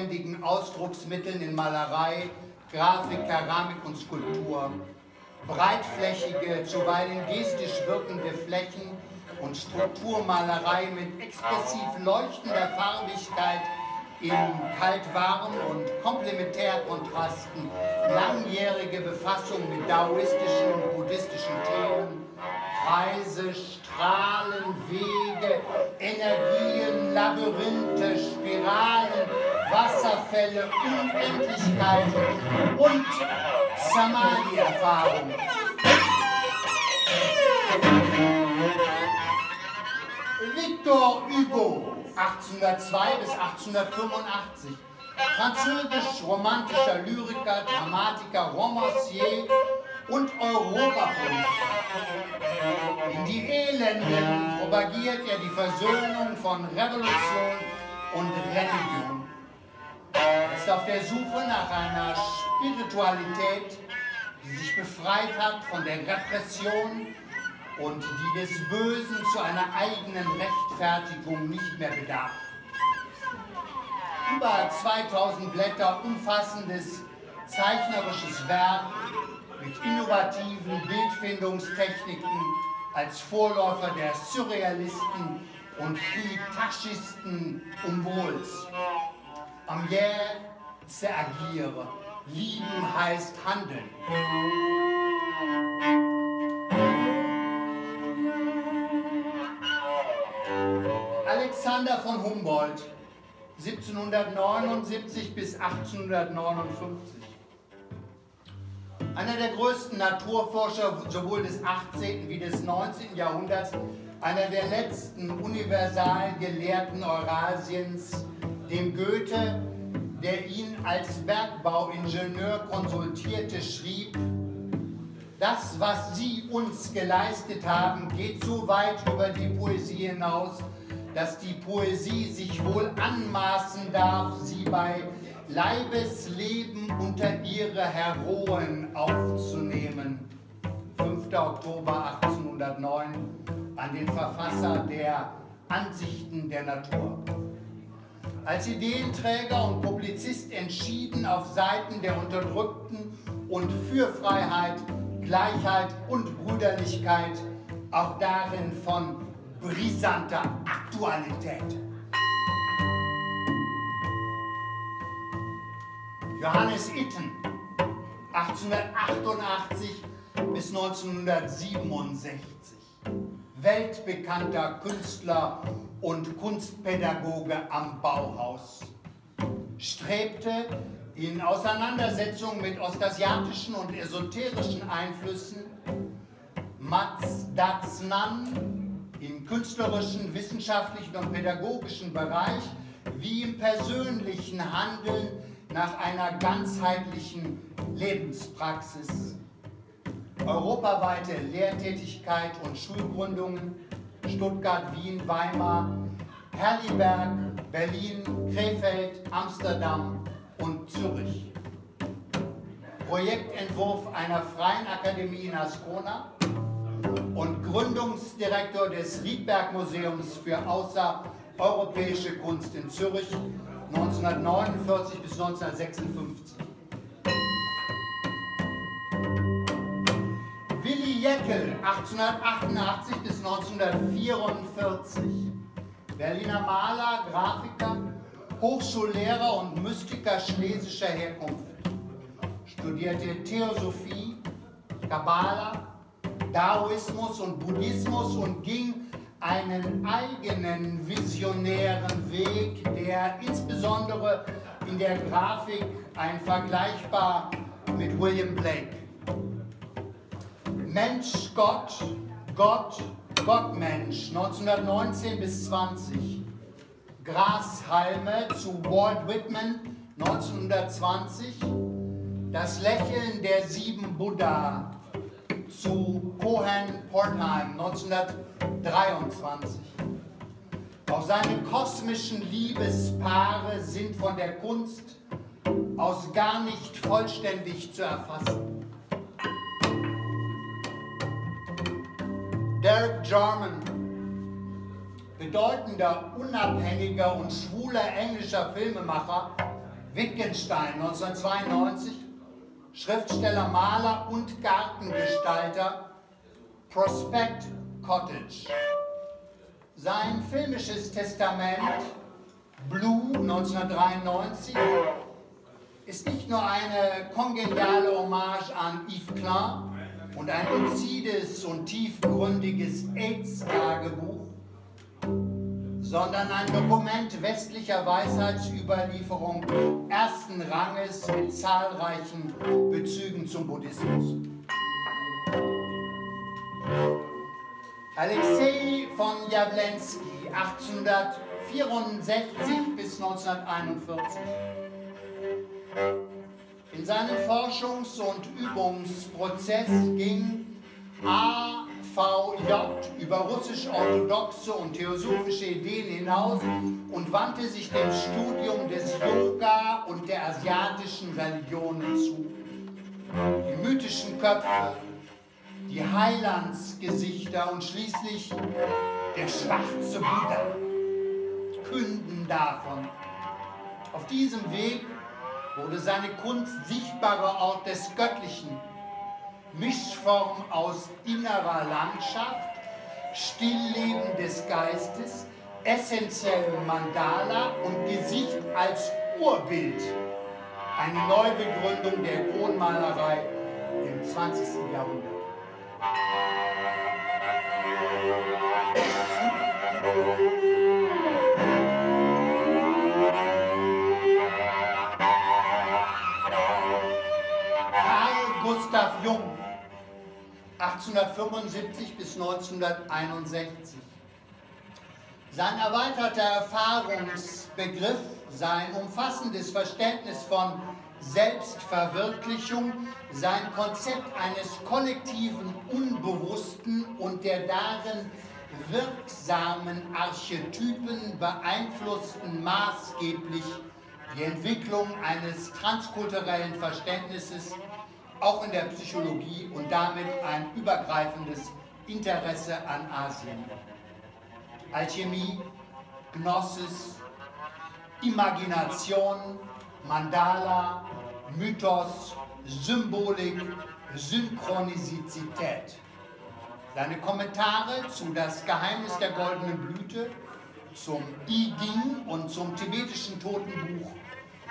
aufwendigen Ausdrucksmitteln in Malerei, Grafik, Keramik und Skulptur. Breitflächige, zuweilen gestisch wirkende Flächen und Strukturmalerei mit expressiv leuchtender Farbigkeit in kalt-warm und Komplementärkontrasten, langjährige Befassung mit daoistischen und buddhistischen Themen, Kreise, Strahlen, Wege, Energien, Labyrinthe, Spiralen, Wasserfälle, Unendlichkeiten und Samadhi-Erfahrung. Victor Hugo, 1802 bis 1885, französisch-romantischer Lyriker, Dramatiker, Romancier und Europapolitiker. In die Elenden propagiert er die Versöhnung von Revolution und Religion. Ist auf der Suche nach einer Spiritualität, die sich befreit hat von der Repression und die des Bösen zu einer eigenen Rechtfertigung nicht mehr bedarf. Über 2000 Blätter umfassendes zeichnerisches Werk mit innovativen Bildfindungstechniken als Vorläufer der Surrealisten und Fritaschisten Umwohls. Amier, c'est agir. Lieben heißt handeln. Alexander von Humboldt, 1779 bis 1859. Einer der größten Naturforscher sowohl des 18. wie des 19. Jahrhunderts, einer der letzten Universalgelehrten Eurasiens, dem Goethe, der ihn als Bergbauingenieur konsultierte, schrieb, das, was Sie uns geleistet haben, geht so weit über die Poesie hinaus, dass die Poesie sich wohl anmaßen darf, sie bei Leibesleben unter ihre Heroen aufzunehmen. 5. Oktober 1809 an den Verfasser der Ansichten der Natur. Als Ideenträger und Publizist entschieden auf Seiten der Unterdrückten und für Freiheit, Gleichheit und Brüderlichkeit, auch darin von brisanter Aktualität. Johannes Itten, 1888 bis 1967, weltbekannter Künstler und Kunstpädagoge am Bauhaus, strebte in Auseinandersetzung mit ostasiatischen und esoterischen Einflüssen Mats Datsnan im künstlerischen, wissenschaftlichen und pädagogischen Bereich wie im persönlichen Handeln nach einer ganzheitlichen Lebenspraxis. Europaweite Lehrtätigkeit und Schulgründungen Stuttgart, Wien, Weimar, Herliberg, Berlin, Krefeld, Amsterdam und Zürich. Projektentwurf einer freien Akademie in Ascona und Gründungsdirektor des Riedberg Museums für außereuropäische Kunst in Zürich 1949 bis 1956. Jeckel 1888 bis 1944. Berliner Maler, Grafiker, Hochschullehrer und Mystiker schlesischer Herkunft. Studierte Theosophie, Kabbala, Daoismus und Buddhismus und ging einen eigenen visionären Weg, der insbesondere in der Grafik ein vergleichbar mit William Blake. Mensch, Gott, Gott, Gottmensch, 1919 bis 20. Grashalme zu Walt Whitman, 1920. Das Lächeln der sieben Buddha, zu Cohen Portheim 1923. Auch seine kosmischen Liebespaare sind von der Kunst aus gar nicht vollständig zu erfassen. Derek Jarman, bedeutender, unabhängiger und schwuler englischer Filmemacher, Wittgenstein 1992, Schriftsteller, Maler und Gartengestalter, Prospect Cottage. Sein filmisches Testament Blue 1993 ist nicht nur eine kongeniale Hommage an Yves Klein und ein luzides und tiefgründiges AIDS-Tagebuch, sondern ein Dokument westlicher Weisheitsüberlieferung ersten Ranges mit zahlreichen Bezügen zum Buddhismus. Alexei von Jawlensky, 1864 bis 1941. In seinem Forschungs- und Übungsprozess ging A. VJ über russisch-orthodoxe und theosophische Ideen hinaus und wandte sich dem Studium des Yoga und der asiatischen Religionen zu. Die mythischen Köpfe, die Heilandsgesichter und schließlich der schwarze Buddha künden davon. Auf diesem Weg wurde seine Kunst sichtbarer Ort des Göttlichen Mischform aus innerer Landschaft, Stillleben des Geistes, essentiellem Mandala und Gesicht als Urbild. Eine Neubegründung der Kronmalerei im 20. Jahrhundert. Gustav Jung 1875 bis 1961. Sein erweiterter Erfahrungsbegriff, sein umfassendes Verständnis von Selbstverwirklichung, sein Konzept eines kollektiven Unbewussten und der darin wirksamen Archetypen beeinflussten maßgeblich die Entwicklung eines transkulturellen Verständnisses auch in der Psychologie und damit ein übergreifendes Interesse an Asien. Alchemie, Gnosis, Imagination, Mandala, Mythos, Symbolik, Synchronizität. Seine Kommentare zu Das Geheimnis der goldenen Blüte, zum I Ging und zum tibetischen Totenbuch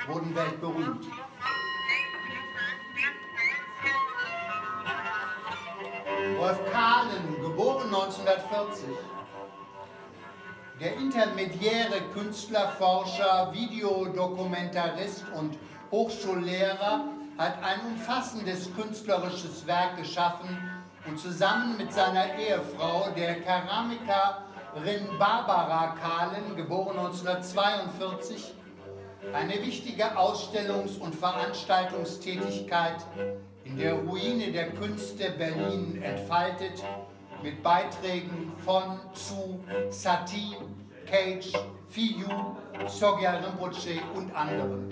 wurden weltberühmt. Wolf Kahlen, geboren 1940. Der intermediäre Künstler, Forscher, Videodokumentarist und Hochschullehrer hat ein umfassendes künstlerisches Werk geschaffen und zusammen mit seiner Ehefrau, der Keramikerin Barbara Kahlen, geboren 1942, eine wichtige Ausstellungs- und Veranstaltungstätigkeit in der Ruine der Künste Berlin entfaltet, mit Beiträgen von zu Satie, Cage, Fiyu, Sogya Rinpoche und anderen.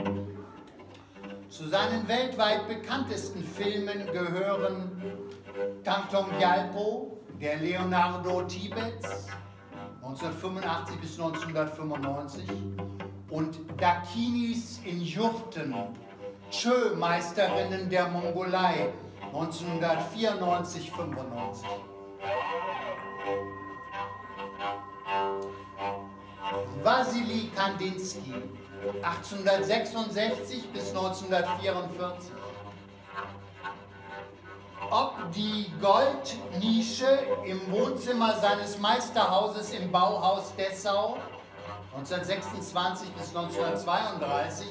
Zu seinen weltweit bekanntesten Filmen gehören Tangtong Gyalpo, der Leonardo Tibets, 1985 bis 1995 und Dakinis in Jurten, Chö-Meisterinnen der Mongolei 1994-95. Wassili Kandinsky 1866 bis 1944. Ob die Goldnische im Wohnzimmer seines Meisterhauses im Bauhaus Dessau 1926 bis 1932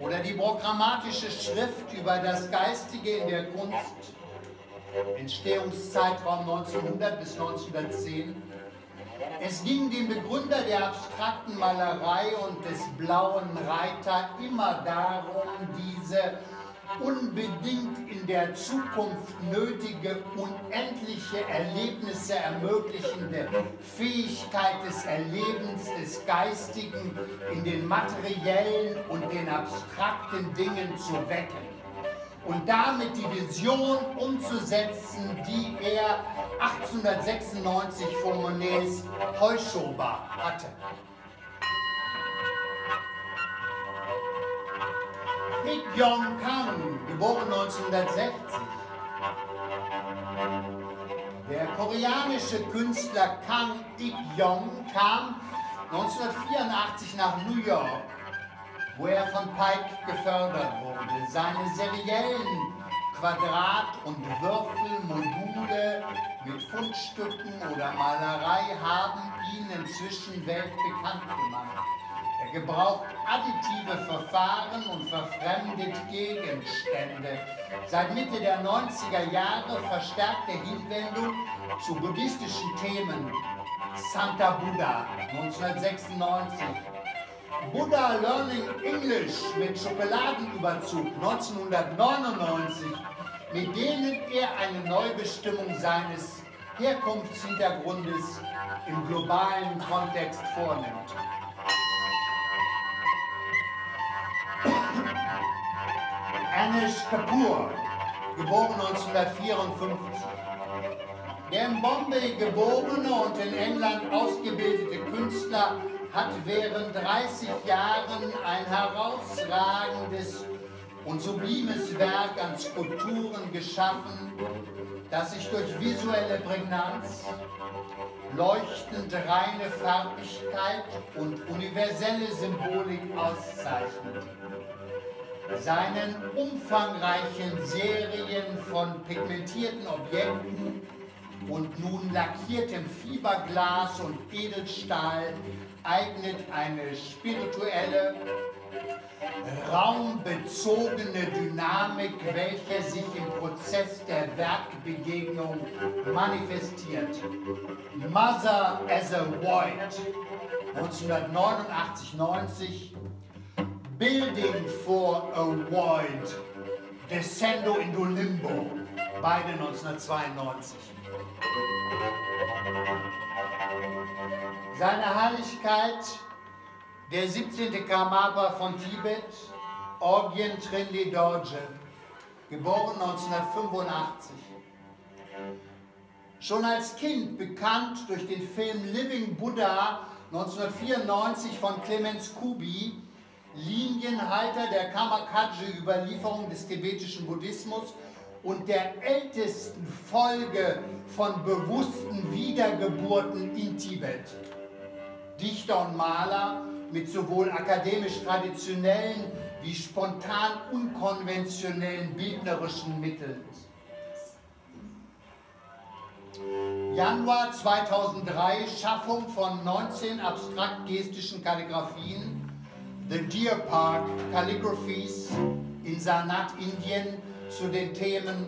oder die programmatische Schrift über das Geistige in der Kunst, Entstehungszeitraum 1900 bis 1910. Es ging dem Begründer der abstrakten Malerei und des blauen Reiter immer darum, diese unbedingt in der Zukunft nötige, unendliche Erlebnisse ermöglichende Fähigkeit des Erlebens des Geistigen in den materiellen und den abstrakten Dingen zu wecken und damit die Vision umzusetzen, die er 1896 vor Monets Heuschober hatte. Ik Yong Kang, geboren 1960. Der koreanische Künstler Kang Ik Yong kam 1984 nach New York, wo er von Pike gefördert wurde. Seine seriellen Quadrat- und Würfelmodule mit Fundstücken oder Malerei haben ihn inzwischen weltbekannt gemacht. Gebraucht additive Verfahren und verfremdet Gegenstände. Seit Mitte der 90er Jahre verstärkte Hinwendung zu buddhistischen Themen. Santa Buddha 1996. Buddha Learning English mit Schokoladenüberzug 1999, mit denen er eine Neubestimmung seines Herkunftshintergrundes im globalen Kontext vornimmt. Anish Kapoor, geboren 1954. Der in Bombay geborene und in England ausgebildete Künstler hat während 30 Jahren ein herausragendes und sublimes Werk an Skulpturen geschaffen, das sich durch visuelle Prägnanz, leuchtend reine Farbigkeit und universelle Symbolik auszeichnet. Seinen umfangreichen Serien von pigmentierten Objekten und nun lackiertem Fiberglas und Edelstahl eignet eine spirituelle, raumbezogene Dynamik, welche sich im Prozess der Werkbegegnung manifestiert. Mother as a White, 1989-90 Building for a Void, Descendo into Limbo, beide 1992. Seine Heiligkeit, der 17. Karmapa von Tibet, Orgien Trindi Dorje, geboren 1985. Schon als Kind bekannt durch den Film Living Buddha 1994 von Clemens Kubi, Linienhalter der Kamakaji-Überlieferung des tibetischen Buddhismus und der ältesten Folge von bewussten Wiedergeburten in Tibet. Dichter und Maler mit sowohl akademisch traditionellen wie spontan unkonventionellen bildnerischen Mitteln. Januar 2003 Schaffung von 19 abstrakt-gestischen Kalligraphien The Deer Park Calligraphies in Sanat, Indien zu den Themen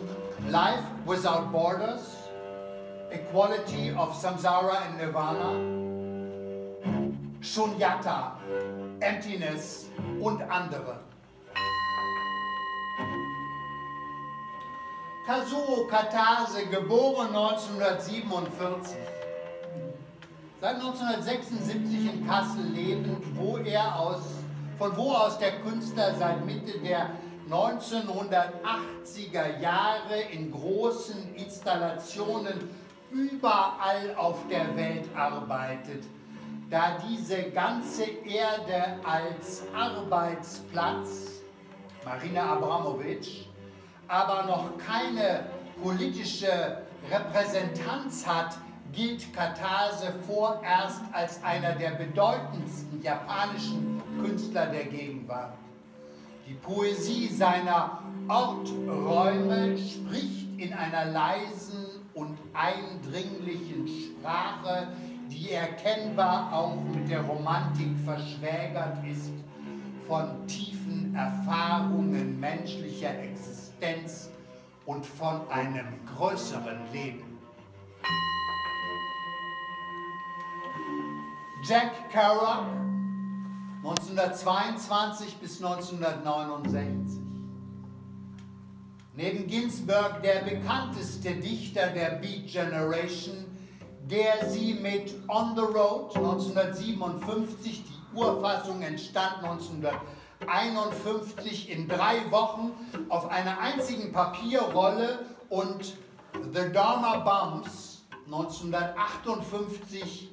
Life Without Borders, Equality of Samsara and Nirvana, Shunyata, Emptiness und andere. Kazuo Katase, geboren 1947, seit 1976 in Kassel lebend, wo er aus von wo aus der Künstler seit Mitte der 1980er Jahre in großen Installationen überall auf der Welt arbeitet, da diese ganze Erde als Arbeitsplatz, Marina Abramovic, aber noch keine politische Repräsentanz hat, gilt Katase vorerst als einer der bedeutendsten japanischen Künstler der Gegenwart. Die Poesie seiner Orträume spricht in einer leisen und eindringlichen Sprache, die erkennbar auch mit der Romantik verschwägert ist, von tiefen Erfahrungen menschlicher Existenz und von einem größeren Leben. Jack Kerouac, 1922 bis 1969. Neben Ginsberg der bekannteste Dichter der Beat Generation, der sie mit On the Road 1957, die Urfassung entstand 1951 in drei Wochen auf einer einzigen Papierrolle und The Dharma Bumps 1958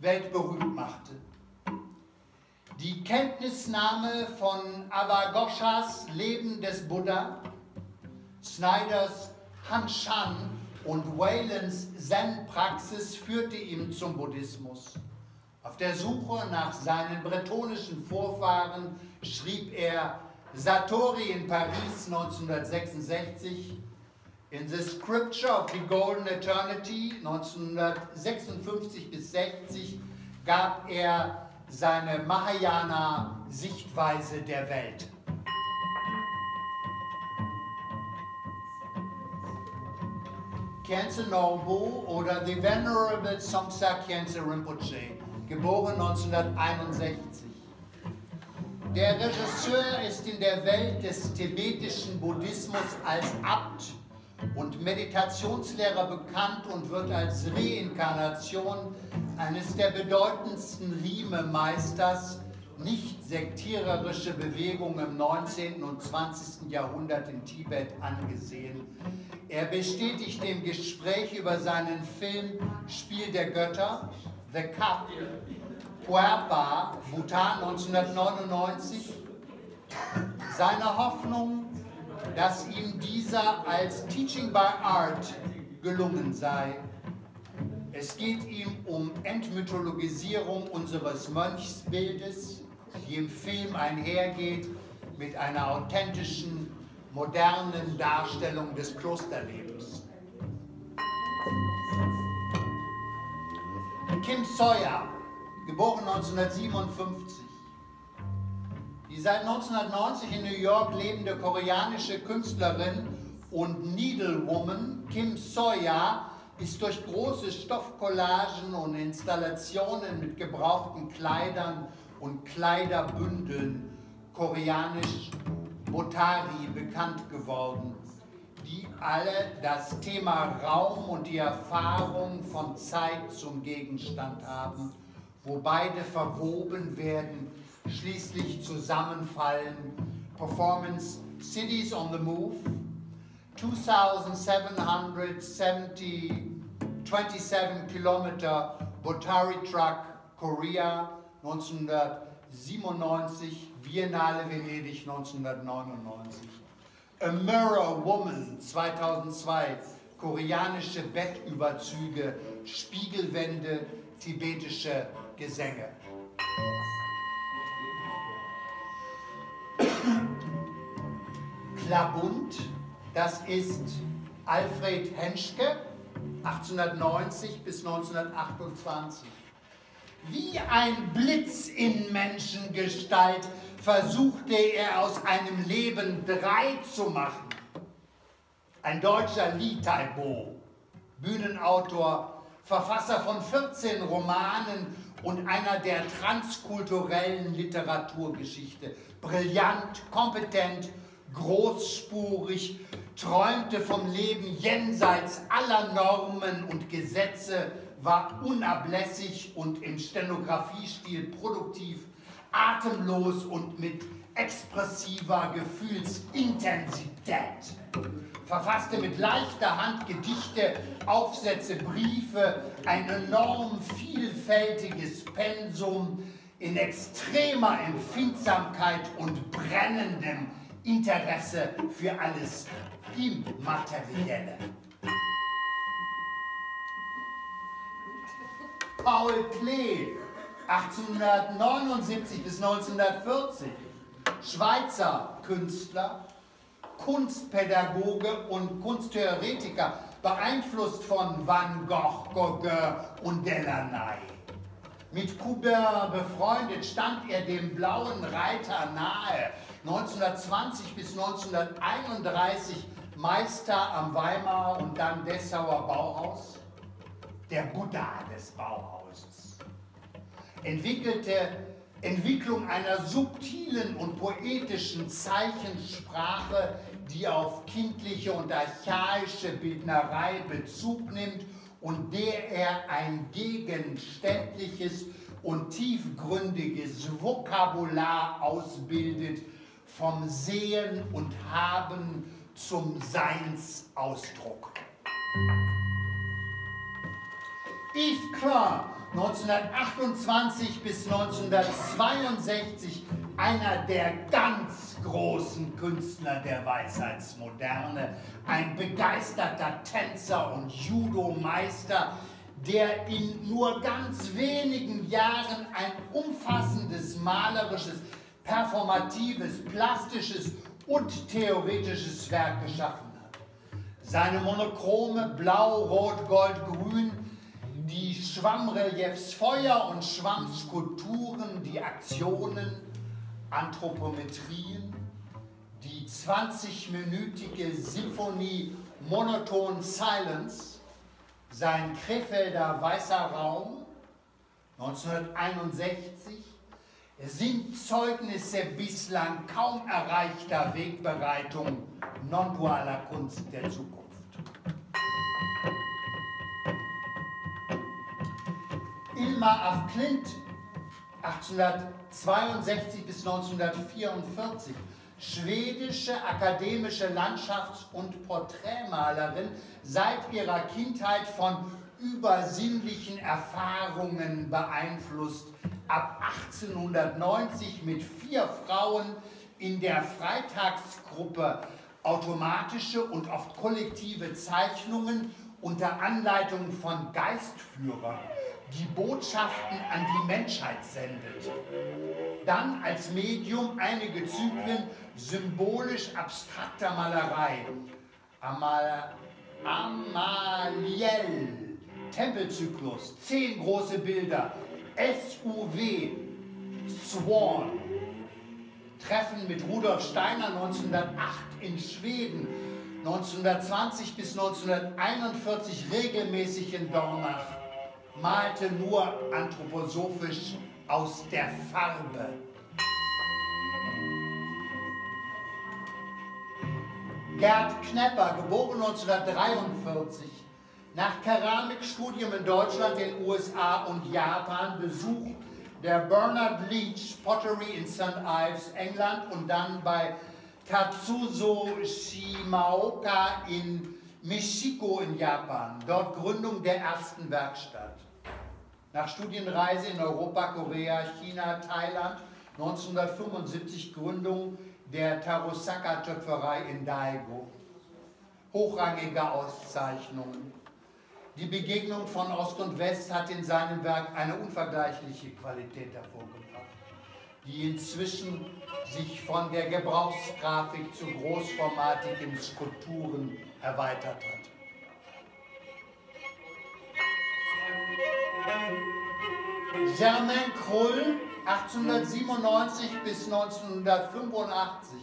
weltberühmt machte. Die Kenntnisnahme von Avagoshas Leben des Buddha, Snyders Hanshan und Whalens Zen-Praxis führte ihn zum Buddhismus. Auf der Suche nach seinen bretonischen Vorfahren schrieb er Satori in Paris 1966, in The Scripture of the Golden Eternity 1956 bis 60 gab er seine Mahayana-Sichtweise der Welt. Khyentse Norbu oder The Venerable Somsa Khyentse Rinpoche, geboren 1961. Der Regisseur ist in der Welt des tibetischen Buddhismus als Abt und Meditationslehrer bekannt und wird als Reinkarnation eines der bedeutendsten Rime-Meisters nicht sektiererische Bewegung im 19. und 20. Jahrhundert in Tibet angesehen. Er bestätigt im Gespräch über seinen Film Spiel der Götter, The Cup, Puerpa, Bhutan 1999, seine Hoffnung, dass ihm dieser als Teaching by Art gelungen sei. Es geht ihm um Entmythologisierung unseres Mönchsbildes, die im Film einhergeht mit einer authentischen, modernen Darstellung des Klosterlebens. Kim Sawyer, geboren 1957, die seit 1990 in New York lebende koreanische Künstlerin und Needlewoman Kim Soya ist durch große Stoffcollagen und Installationen mit gebrauchten Kleidern und Kleiderbündeln koreanisch Botari bekannt geworden, die alle das Thema Raum und die Erfahrung von Zeit zum Gegenstand haben, wo beide verwoben werden schließlich zusammenfallen. Performance Cities on the Move, 2770, 27 Kilometer Botari Truck, Korea, 1997, Biennale Venedig 1999. A Mirror Woman 2002, koreanische Bettüberzüge, Spiegelwände, tibetische Gesänge. Klabund, das ist Alfred Henschke, 1890 bis 1928. Wie ein Blitz in Menschengestalt versuchte er aus einem Leben drei zu machen. Ein deutscher Li Taibo, Bühnenautor, Verfasser von 14 Romanen und einer der transkulturellen Literaturgeschichte. Brillant, kompetent, großspurig, träumte vom Leben jenseits aller Normen und Gesetze, war unablässig und im Stenografiestil produktiv, atemlos und mit expressiver Gefühlsintensität. Verfasste mit leichter Hand Gedichte, Aufsätze, Briefe, ein enorm vielfältiges Pensum in extremer Empfindsamkeit und brennendem Interesse für alles Immaterielle. Paul Klee, 1879 bis 1940, Schweizer Künstler, Kunstpädagoge und Kunsttheoretiker, beeinflusst von Van Gogh, Gauguin und Delaunay. Mit Courbet befreundet stand er dem Blauen Reiter nahe, 1920 bis 1931 Meister am Weimarer und dann Dessauer Bauhaus, der Buddha des Bauhauses, entwickelte Entwicklung einer subtilen und poetischen Zeichensprache, die auf kindliche und archaische Bildnerei Bezug nimmt und der er ein gegenständliches und tiefgründiges Vokabular ausbildet, vom Sehen und Haben zum Seinsausdruck. Yves Klein, 1928 bis 1962 einer der ganz großen Künstler der Weisheitsmoderne, ein begeisterter Tänzer und Judo-Meister, der in nur ganz wenigen Jahren ein umfassendes malerisches, performatives, plastisches und theoretisches Werk geschaffen hat. Seine monochrome Blau, Rot, Gold, Grün, die Schwammreliefs Feuer- und Schwammskulpturen, die Aktionen, Anthropometrien, die 20-minütige Symphonie Monoton Silence, sein Krefelder Weißer Raum 1961 sind Zeugnisse bislang kaum erreichter Wegbereitung non-dualer Kunst der Zukunft. Ilma af Klint 1862 bis 1944 schwedische akademische Landschafts- und Porträtmalerin seit ihrer Kindheit von übersinnlichen Erfahrungen beeinflusst, ab 1890 mit vier Frauen in der Freitagsgruppe automatische und oft kollektive Zeichnungen unter Anleitung von Geistführern die Botschaften an die Menschheit sendet. Dann als Medium einige Zyklen symbolisch abstrakter Malerei. Amal Amaliel, Tempelzyklus, zehn große Bilder, SUW, Swan, Treffen mit Rudolf Steiner 1908 in Schweden, 1920 bis 1941 regelmäßig in Dornach malte nur anthroposophisch aus der Farbe. Gerd Knepper, geboren 1943, nach Keramikstudium in Deutschland, den USA und Japan, Besuch der Bernard Leach Pottery in St. Ives, England und dann bei Tatsuzo Shimaoka in Michiko in Japan, dort Gründung der ersten Werkstatt. Nach Studienreise in Europa, Korea, China, Thailand 1975 Gründung der Tarosaka-Töpferei in Daigo. Hochrangige Auszeichnungen. Die Begegnung von Ost und West hat in seinem Werk eine unvergleichliche Qualität hervorgebracht, die inzwischen sich von der Gebrauchsgrafik zu großformatigen Skulpturen erweitert hat. Germain Krull, 1897 bis 1985.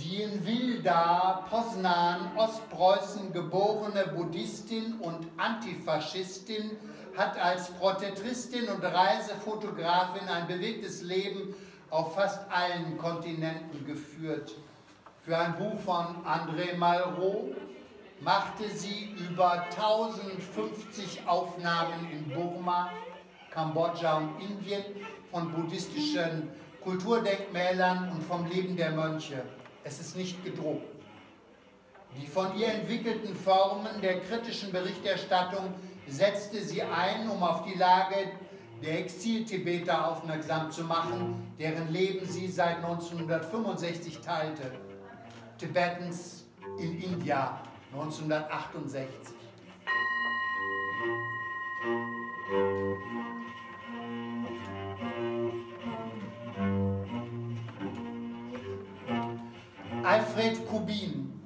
Die in Wilda, Poznan, Ostpreußen geborene Buddhistin und Antifaschistin hat als Protetristin und Reisefotografin ein bewegtes Leben auf fast allen Kontinenten geführt. Für ein Buch von André Malraux machte sie über 1050 Aufnahmen in Burma, Kambodscha und Indien von buddhistischen Kulturdenkmälern und vom Leben der Mönche. Es ist nicht gedruckt. Die von ihr entwickelten Formen der kritischen Berichterstattung setzte sie ein, um auf die Lage der Exil-Tibeter aufmerksam zu machen, deren Leben sie seit 1965 teilte. Tibetans in India 1968. Alfred Kubin,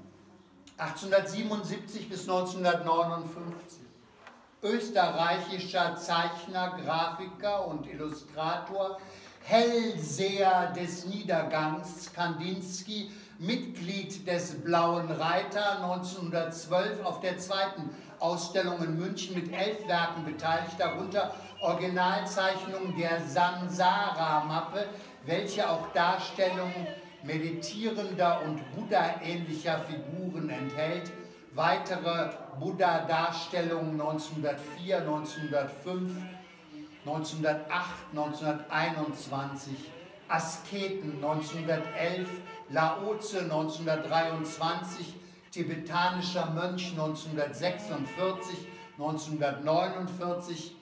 1877 bis 1959. Österreichischer Zeichner, Grafiker und Illustrator, Hellseher des Niedergangs, Kandinsky Mitglied des Blauen Reiter 1912 auf der zweiten Ausstellung in München mit elf Werken beteiligt, darunter Originalzeichnungen der Sansara-Mappe, welche auch Darstellungen meditierender und Buddha-ähnlicher Figuren enthält. Weitere Buddha-Darstellungen 1904, 1905, 1908, 1921, Asketen 1911, Laoze 1923, tibetanischer Mönch 1946, 1949,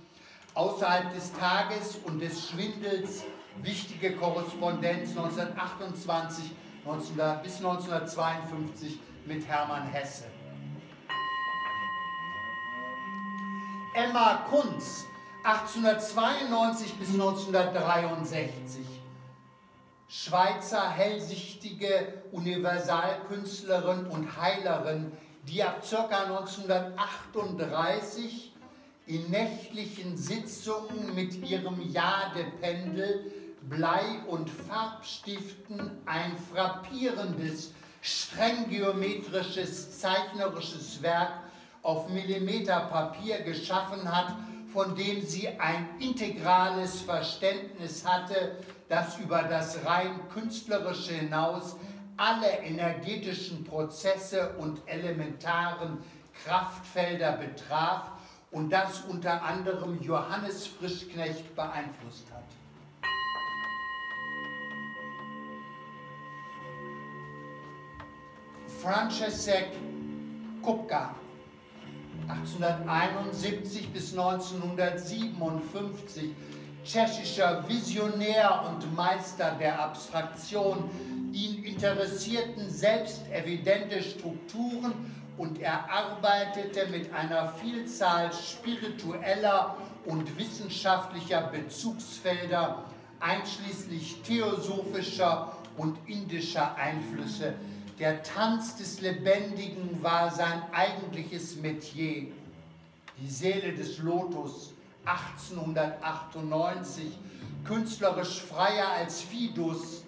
außerhalb des Tages und des Schwindels wichtige Korrespondenz 1928 19, bis 1952 mit Hermann Hesse. Emma Kunz 1892 bis 1963. Schweizer hellsichtige Universalkünstlerin und Heilerin, die ab ca. 1938 in nächtlichen Sitzungen mit ihrem Jadependel, Blei und Farbstiften ein frappierendes, streng geometrisches, zeichnerisches Werk auf Millimeterpapier geschaffen hat, von dem sie ein integrales Verständnis hatte, das über das rein künstlerische hinaus alle energetischen Prozesse und elementaren Kraftfelder betraf und das unter anderem Johannes Frischknecht beeinflusst hat. Francesek Kupka 1871 bis 1957 tschechischer Visionär und Meister der Abstraktion. Ihn interessierten selbst evidente Strukturen und er arbeitete mit einer Vielzahl spiritueller und wissenschaftlicher Bezugsfelder, einschließlich theosophischer und indischer Einflüsse. Der Tanz des Lebendigen war sein eigentliches Metier. Die Seele des Lotus 1898, künstlerisch freier als Fidus.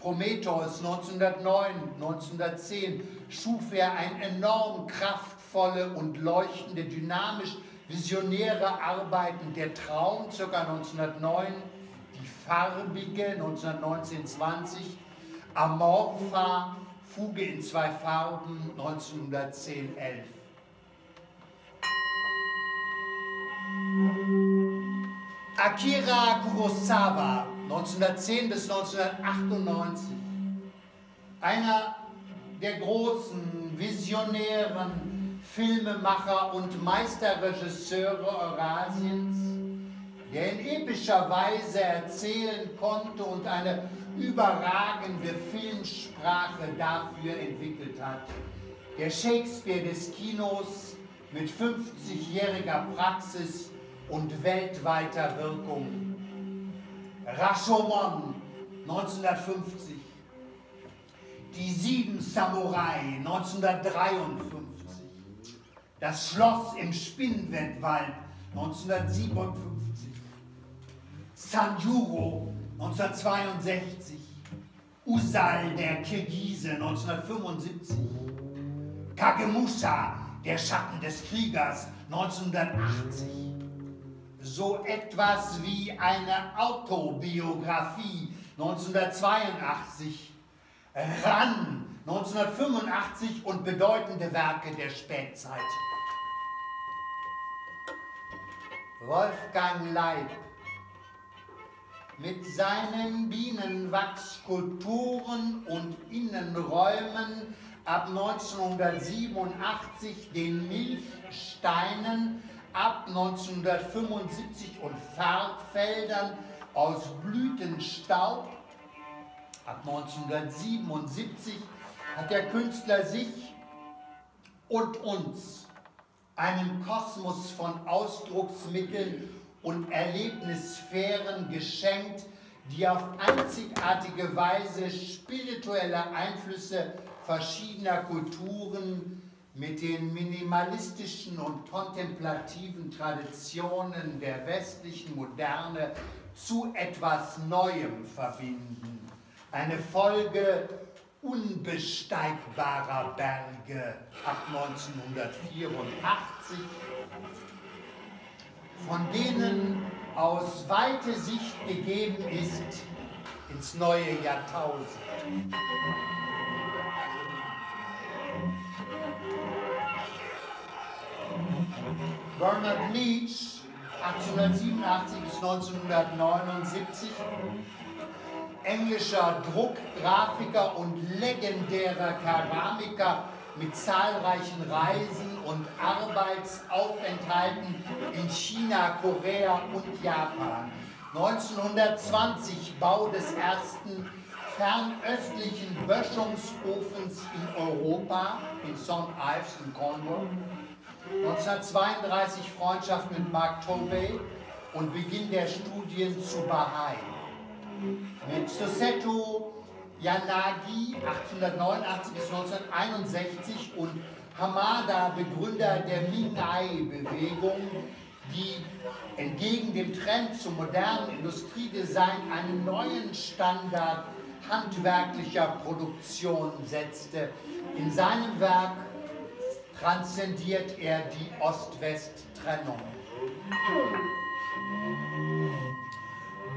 Prometheus 1909, 1910 schuf er ein enorm kraftvolle und leuchtende, dynamisch visionäre Arbeiten. Der Traum ca. 1909, die farbige 1919-20, Amorpha Fuge in zwei Farben 1910-11. Akira Kurosawa 1910 bis 1998. Einer der großen visionären Filmemacher und Meisterregisseure Eurasiens, der in epischer Weise erzählen konnte und eine überragende Filmsprache dafür entwickelt hat. Der Shakespeare des Kinos mit 50-jähriger Praxis und weltweiter Wirkung. Rashomon 1950. Die Sieben Samurai 1953. Das Schloss im Spinnwebwald 1957. Sanjuro 1962, Usal der Kirgise 1975, Kagemusha, der Schatten des Kriegers 1980. So etwas wie eine Autobiografie 1982, Ran 1985 und bedeutende Werke der Spätzeit. Wolfgang Leib mit seinen Bienenwachskulpturen und Innenräumen ab 1987 den Milchsteinen, ab 1975 und Farbfeldern aus Blütenstaub. Ab 1977 hat der Künstler sich und uns einen Kosmos von Ausdrucksmitteln und Erlebnissphären geschenkt, die auf einzigartige Weise spirituelle Einflüsse verschiedener Kulturen mit den minimalistischen und kontemplativen Traditionen der westlichen Moderne zu etwas Neuem verbinden. Eine Folge unbesteigbarer Berge ab 1984 von denen aus weite Sicht gegeben ist ins neue Jahrtausend. Bernard Leach, 1887 bis 1979, englischer Druckgrafiker und legendärer Keramiker mit zahlreichen Reisen und Arbeitsaufenthalten in China, Korea und Japan. 1920 Bau des ersten fernöstlichen Böschungsofens in Europa, in St. Ives in Cornwall. 1932 Freundschaft mit Mark Tobey und Beginn der Studien zu Bahai. Mit Suseto Yanagi 1889 bis 1961 und Hamada, Begründer der Minai-Bewegung, die entgegen dem Trend zum modernen Industriedesign einen neuen Standard handwerklicher Produktion setzte. In seinem Werk transzendiert er die Ost-West-Trennung.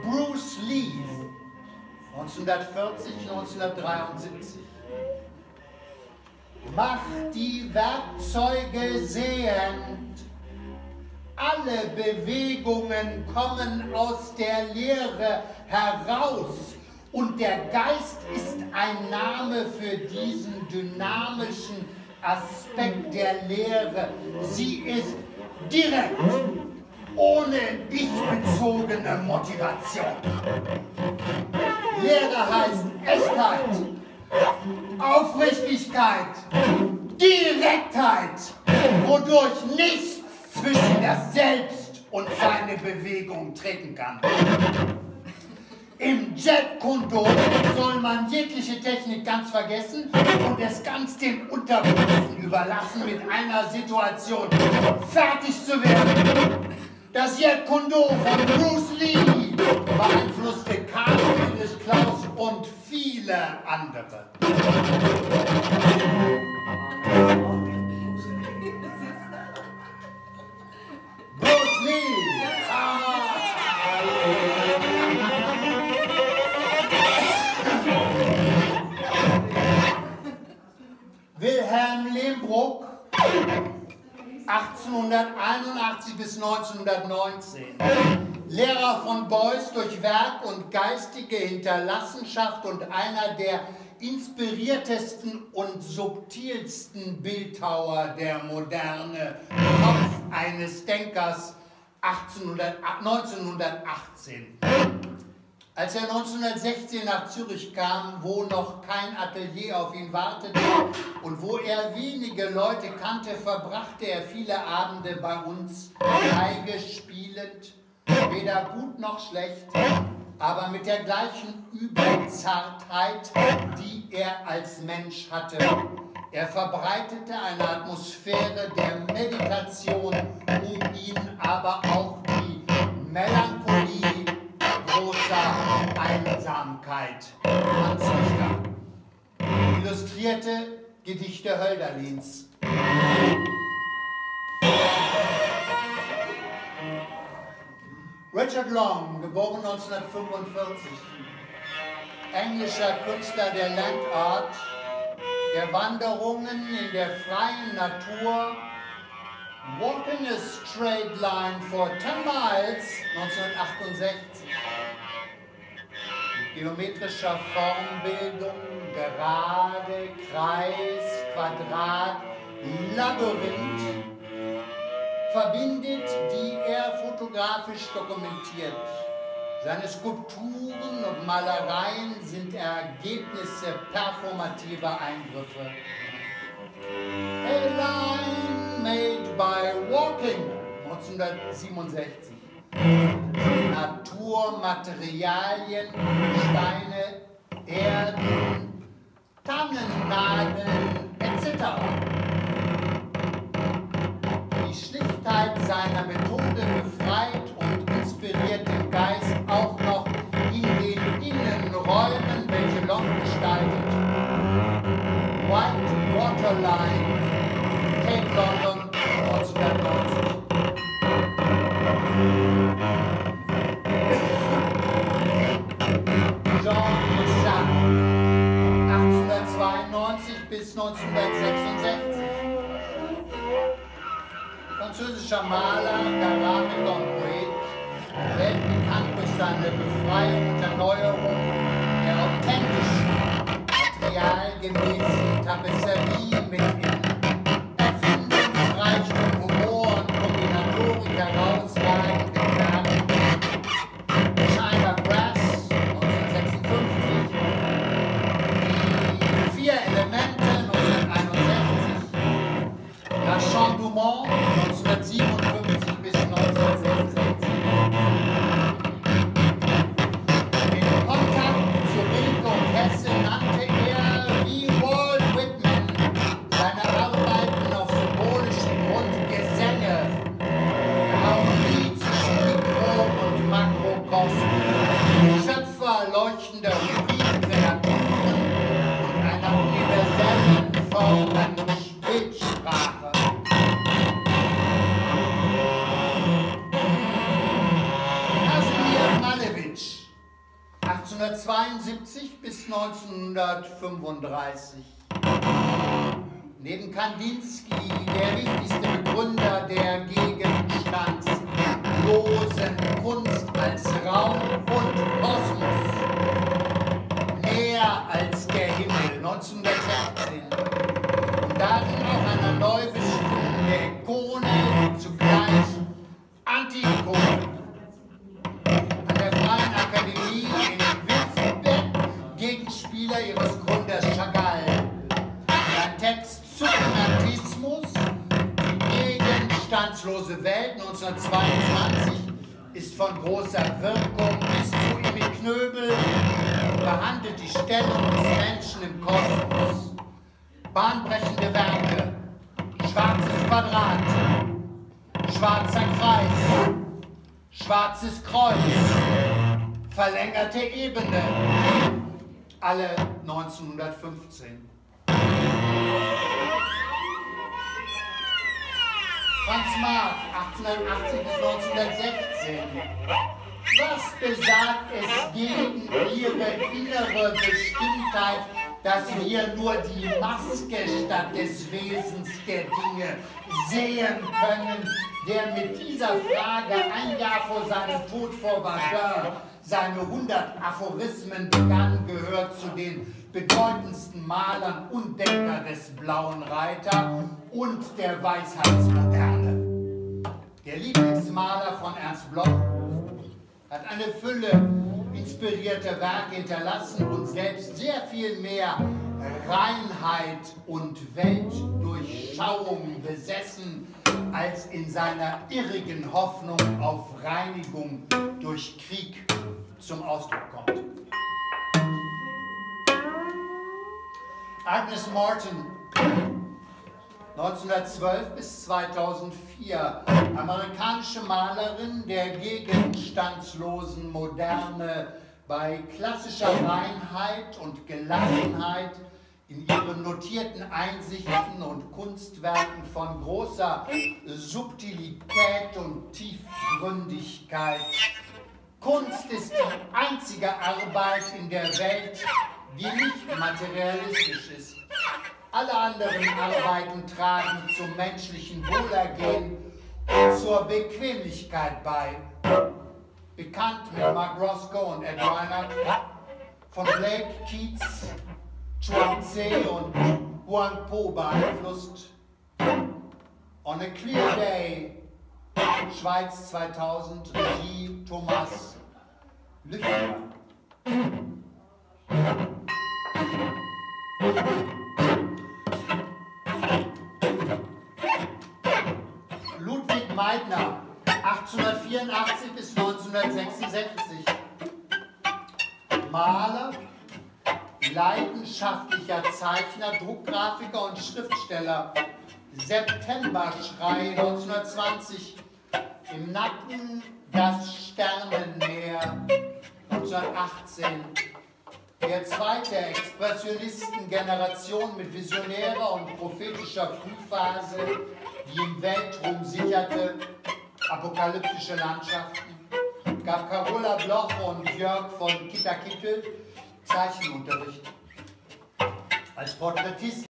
Bruce Lee 1940, 1973. Mach die Werkzeuge sehend. Alle Bewegungen kommen aus der Lehre heraus. Und der Geist ist ein Name für diesen dynamischen Aspekt der Lehre. Sie ist direkt ohne ich-bezogene Motivation. Lehre heißt Echtheit, Aufrichtigkeit, Direktheit, wodurch nichts zwischen das Selbst und seine Bewegung treten kann. Im Jet Kundo soll man jegliche Technik ganz vergessen und es ganz dem Unterbewussten überlassen, mit einer Situation fertig zu werden. Das Jet Kundo von Bruce Lee beeinflusste Karl Friedrich Klaus und viele andere. 1881 bis 1919. Lehrer von Beuys durch Werk und geistige Hinterlassenschaft und einer der inspiriertesten und subtilsten Bildhauer der Moderne, Kopf eines Denkers 1800, 1918. Als er 1916 nach Zürich kam, wo noch kein Atelier auf ihn wartete und wo er wenige Leute kannte, verbrachte er viele Abende bei uns, Geige spielend, weder gut noch schlecht, aber mit der gleichen Überzartheit, die er als Mensch hatte. Er verbreitete eine Atmosphäre der Meditation um ihn, aber auch die Melancholie großer Einsamkeit. Richter. Illustrierte Gedichte Hölderlins. Richard Long, geboren 1945, englischer Künstler der Landart, der Wanderungen in der freien Natur, Walking a Straight Line for 10 Miles, 1968 geometrischer Formbildung, Gerade, Kreis, Quadrat, Labyrinth verbindet, die er fotografisch dokumentiert. Seine Skulpturen und Malereien sind Ergebnisse performativer Eingriffe. A line made by walking, 1967. Naturmaterialien, Steine, Erden, Tannennadeln etc. 1966. Französischer Maler, Keramik und Poet, weltbekannt durch seine Befreiung und Erneuerung der authentischen, materialgemäßen Tapisserie mit Begründer der gegenstandslosen Kunst als Raum und Kosmos. Mehr als der Himmel 1916. Und darin auch einer Neubestimmung der großer Wirkung bis zu Imi Knöbel, behandelt die Stellung des Menschen im Kosmos. Bahnbrechende Werke, schwarzes Quadrat, schwarzer Kreis, schwarzes Kreuz, verlängerte Ebene, alle 1915. Franz Marc, 1880 bis 1916. Was besagt es gegen ihre innere Bestimmtheit, dass wir nur die Maske statt des Wesens der Dinge sehen können, der mit dieser Frage ein Jahr vor seinem Tod vor Verdun seine 100 Aphorismen begann, gehört zu den bedeutendsten Malern und Denker des Blauen Reiter und der Weisheitsmoderne. Der Lieblingsmaler von Ernst Bloch hat eine Fülle inspirierter Werke hinterlassen und selbst sehr viel mehr Reinheit und Weltdurchschauung besessen, als in seiner irrigen Hoffnung auf Reinigung durch Krieg zum Ausdruck kommt. Agnes Morton, 1912 bis 2004, amerikanische Malerin der gegenstandslosen Moderne bei klassischer Reinheit und Gelassenheit in ihren notierten Einsichten und Kunstwerken von großer Subtilität und Tiefgründigkeit. Kunst ist die einzige Arbeit in der Welt, die nicht materialistisch ist. Alle anderen Arbeiten tragen zum menschlichen Wohlergehen und zur Bequemlichkeit bei. Bekannt mit Mark Roscoe und Ed Reinhardt, von Blake, Keats, Chuang Tse und Huang Po beeinflusst. On a Clear Day, Schweiz 2000, Regie Thomas Lüchter. Ludwig Meidner, 1884 bis 1966. Maler, leidenschaftlicher Zeichner, Druckgrafiker und Schriftsteller. Septemberschrei 1920. Im Nacken das Sternenmeer 1918 der zweite Expressionistengeneration mit visionärer und prophetischer Frühphase, die im Weltruhm sicherte, apokalyptische Landschaften, gab Carola Bloch und Jörg von Kitterkittel Zeichenunterricht. Als Porträtist